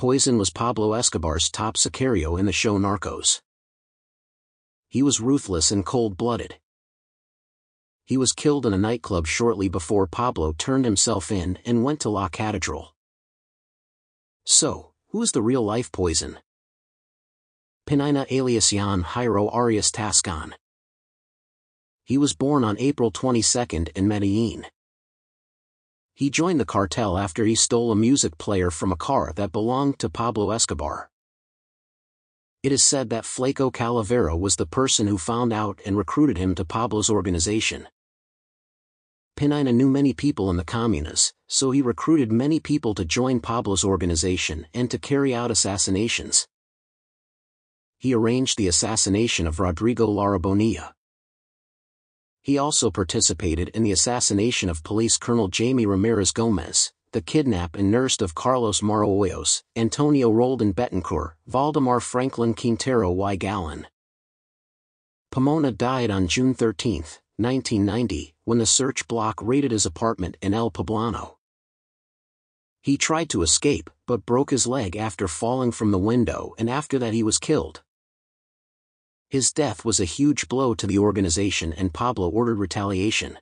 Poison was Pablo Escobar's top sicario in the show Narcos. He was ruthless and cold-blooded. He was killed in a nightclub shortly before Pablo turned himself in and went to La Catedral. So, who is the real-life Poison? Pinina alias John Jairo Arias Tascon. He was born on April 22 in Medellin. He joined the cartel after he stole a music player from a car that belonged to Pablo Escobar. It is said that Flaco Calavera was the person who found out and recruited him to Pablo's organization. Pinina knew many people in the comunas, so he recruited many people to join Pablo's organization and to carry out assassinations. He arranged the assassination of Rodrigo Lara Bonilla. He also participated in the assassination of Police Colonel Jaime Ramirez Gomez, the kidnap and nursed of Carlos Mauro Hoyos, Antonio Roldan Betancourt, Valdemar Franklin Quintero y Galán. Pomona died on June 13, 1990, when the search block raided his apartment in El Poblado. He tried to escape, but broke his leg after falling from the window and after that he was killed. His death was a huge blow to the organization and Pablo ordered retaliation.